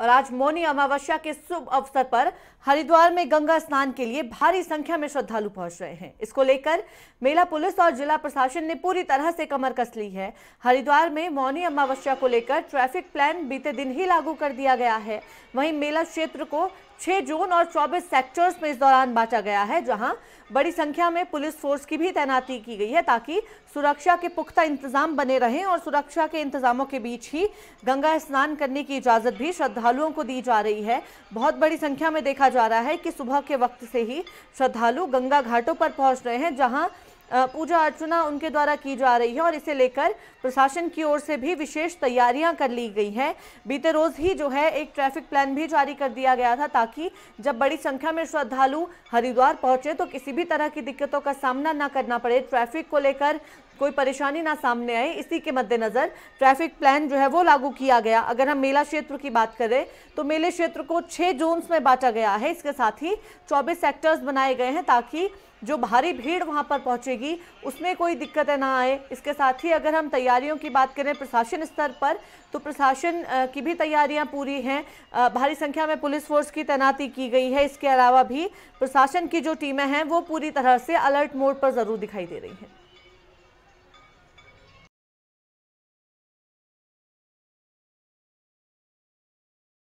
और आज मौनी अमावस्या के शुभ अवसर पर हरिद्वार में गंगा स्नान के लिए भारी संख्या में श्रद्धालु पहुँच रहे हैं। इसको लेकर मेला पुलिस और जिला प्रशासन ने पूरी तरह से कमर कस ली है। हरिद्वार में मौनी अमावस्या को लेकर ट्रैफ़िक प्लान बीते दिन ही लागू कर दिया गया है। वहीं मेला क्षेत्र को 6 जोन और 24 सेक्टर्स में इस दौरान बांटा गया है, जहाँ बड़ी संख्या में पुलिस फोर्स की भी तैनाती की गई है ताकि सुरक्षा के पुख्ता इंतज़ाम बने रहें और सुरक्षा के इंतजामों के बीच ही गंगा स्नान करने की इजाज़त भी श्रद्धालुओं को दी जा रही है। बहुत बड़ी संख्या में देखा जा रहा है कि सुबह के वक्त से ही श्रद्धालु गंगा घाटों पर पहुँच रहे हैं, जहाँ पूजा अर्चना उनके द्वारा की जा रही है और इसे लेकर प्रशासन की ओर से भी विशेष तैयारियाँ कर ली गई हैं। बीते रोज ही जो है एक ट्रैफ़िक प्लान भी जारी कर दिया गया था ताकि जब बड़ी संख्या में श्रद्धालु हरिद्वार पहुँचे तो किसी भी तरह की दिक्कतों का सामना न करना पड़े। ट्रैफ़िक को लेकर कोई परेशानी ना सामने आए। इसी के मद्देनजर ट्रैफ़िक प्लान जो है वो लागू किया गया। अगर हम मेला क्षेत्र की बात करें तो मेले क्षेत्र को छह जोन्स में बांटा गया है। इसके साथ ही चौबीस सेक्टर्स बनाए गए हैं ताकि जो भारी भीड़ वहाँ पर पहुंचेगी, उसमें कोई दिक्कतें ना आए। इसके साथ ही अगर हम तैयारियों की बात करें प्रशासन स्तर पर तो प्रशासन की भी तैयारियाँ पूरी हैं। भारी संख्या में पुलिस फोर्स की तैनाती की गई है। इसके अलावा भी प्रशासन की जो टीमें हैं, वो पूरी तरह से अलर्ट मोड पर ज़रूर दिखाई दे रही हैं।